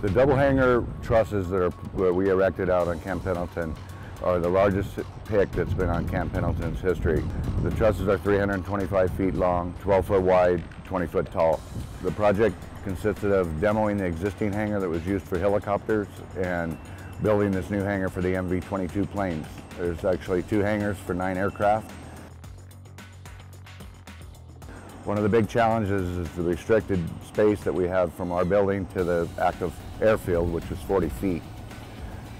The double hangar trusses that, are, we erected out on Camp Pendleton are the largest pick that's been on Camp Pendleton's history. The trusses are 325 feet long, 12 foot wide, 20 foot tall. The project consisted of demoing the existing hangar that was used for helicopters and building this new hangar for the MV-22 planes. There's actually two hangars for nine aircraft. One of the big challenges is the restricted space that we have from our building to the active airfield, which is 40 feet.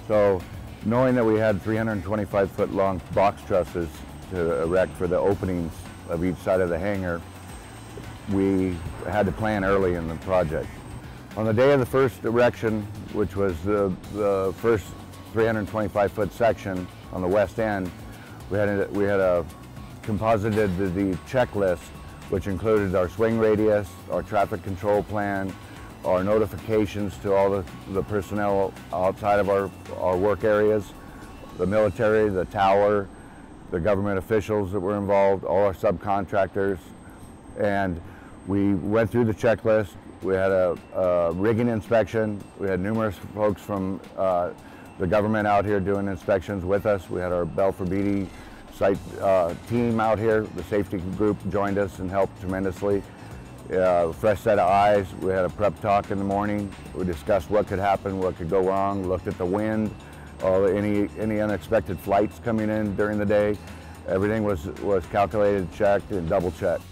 So knowing that we had 325 foot long box trusses to erect for the openings of each side of the hangar, we had to plan early in the project. On the day of the first erection, which was the, the first 325 foot section on the west end, we had a, we had a composited the, the checklist, which included our swing radius, our traffic control plan, our notifications to all the, the personnel outside of our, our work areas, the military, the tower, the government officials that were involved, all our subcontractors, and we went through the checklist. We had a, a rigging inspection. We had numerous folks from uh, the government out here doing inspections with us. We had our Balfour Beatty site uh, team out here. The safety group joined us and helped tremendously. Uh, fresh set of eyes. We had a prep talk in the morning. We discussed what could happen, what could go wrong, looked at the wind, all any, any unexpected flights coming in during the day. Everything was, was calculated, checked, and double checked.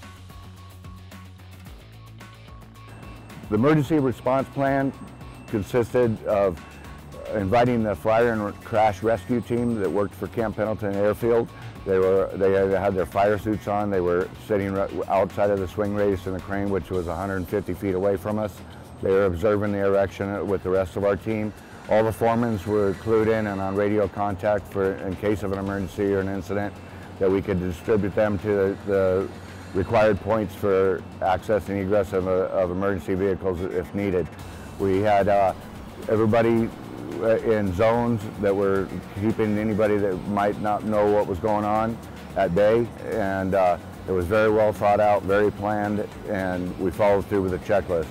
The emergency response plan consisted of inviting the fire and crash rescue team that worked for Camp Pendleton Airfield. They were they had their fire suits on. They were sitting outside of the swing race in the crane, which was 150 feet away from us. They were observing the erection with the rest of our team. All the foremans were clued in and on radio contact for in case of an emergency or an incident that we could distribute them to the, required points for access and egress of, of emergency vehicles if needed. We had uh, everybody in zones that were keeping anybody that might not know what was going on at bay and uh, it was very well thought out, very planned and we followed through with a checklist.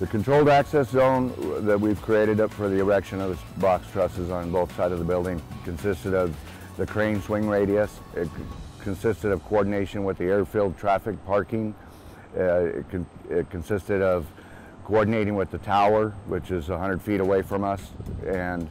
The controlled access zone that we've created up for the erection of the box trusses on both sides of the building consisted of the crane swing radius. It consisted of coordination with the airfield traffic parking. Uh, it, con it consisted of coordinating with the tower, which is 100 feet away from us. And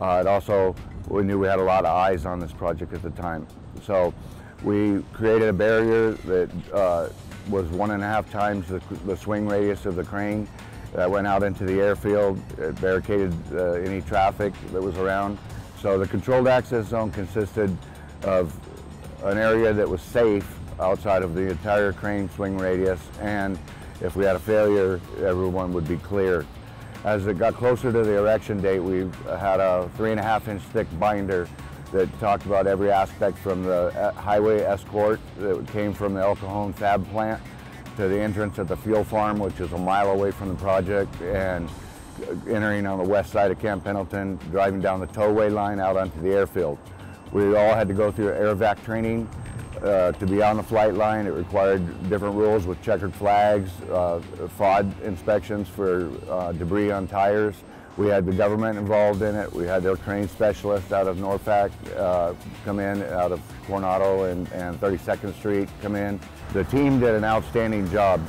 uh, it also, we knew we had a lot of eyes on this project at the time. So we created a barrier that uh, was one and a half times the, the, swing radius of the crane that went out into the airfield. It barricaded uh, any traffic that was around. So the controlled access zone consisted of an area that was safe outside of the entire crane swing radius and if we had a failure, everyone would be clear. As it got closer to the erection date, we had a three and a half inch thick binder that talked about every aspect from the uh, highway escort that came from the El Cajon fab plant to the entrance at the fuel farm, which is a mile away from the project, and entering on the west side of Camp Pendleton, driving down the towway line out onto the airfield. We all had to go through air vac training uh, to be on the flight line, it required different rules with checkered flags, uh, FOD inspections for uh, debris on tires. We had the government involved in it. We had their crane specialists out of NAVFAC uh, come in, out of Coronado and, and 32nd Street come in. The team did an outstanding job.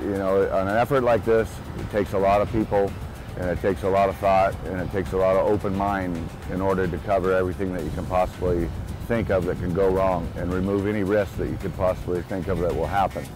You know, on an effort like this, it takes a lot of people and it takes a lot of thought and it takes a lot of open mind in order to cover everything that you can possibly think of that can go wrong and remove any risk that you could possibly think of that will happen.